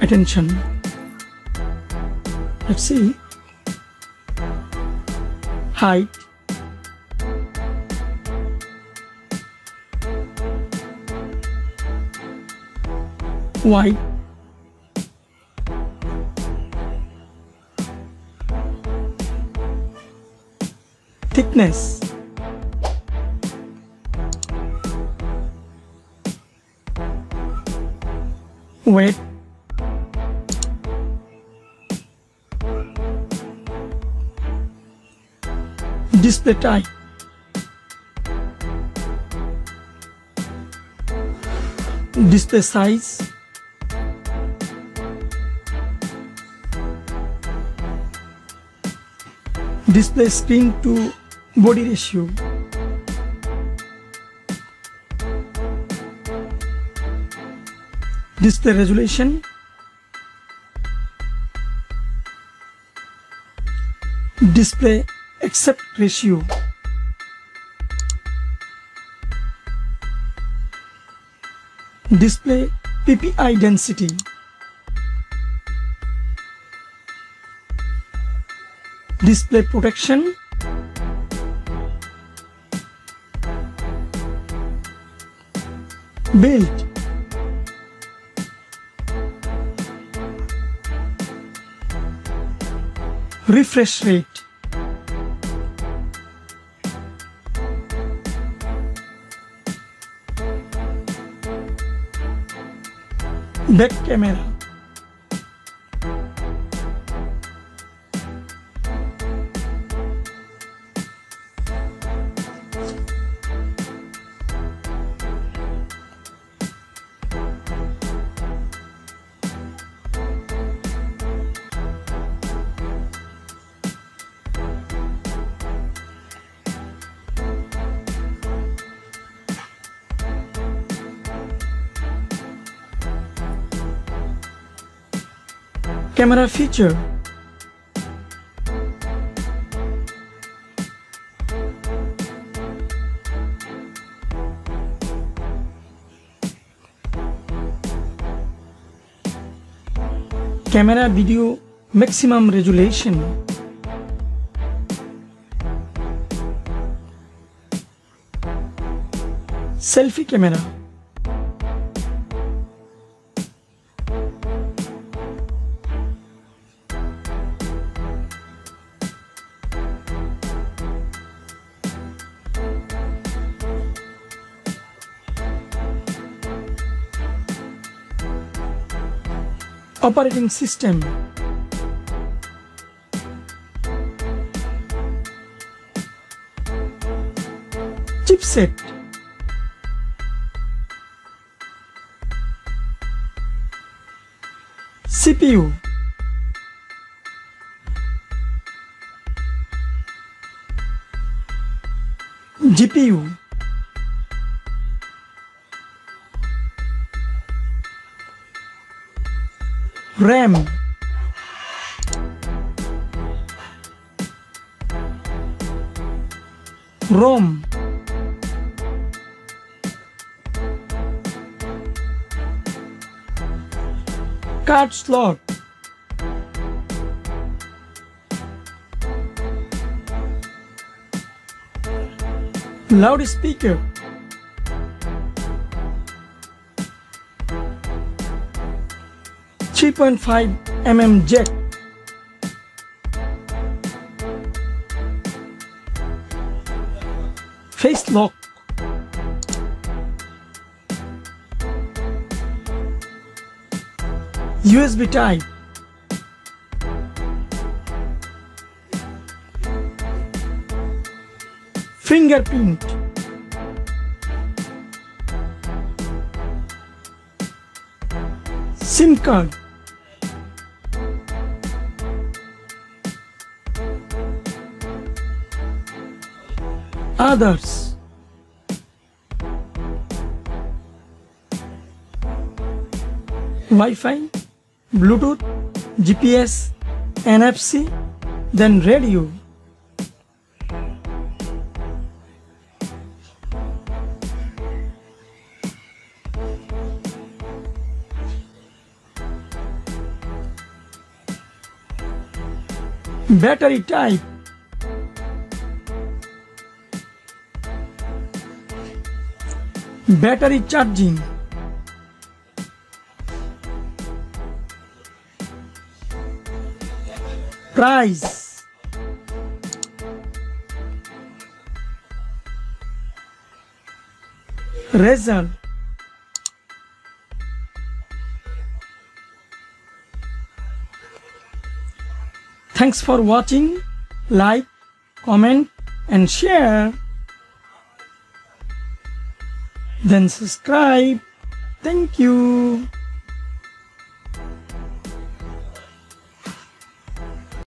attention. Let's see. Height. Wide. Thickness. Weight. Display type display size display screen to body ratio display resolution display aspect ratio display PPI density. Display protection. Build. Refresh rate back camera camera feature. Camera video maximum resolution. Selfie camera operating system. Chipset. CPU GPU RAM ROM. Card slot. Loudspeaker Three point five mm jack face lock. USB type fingerprint. SIM card others. Wi-Fi, Bluetooth, GPS, NFC, then radio. Battery type battery charging price result thanks for watching like comment and share then subscribe. Thank you